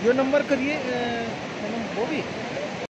यो number करिए वो भी।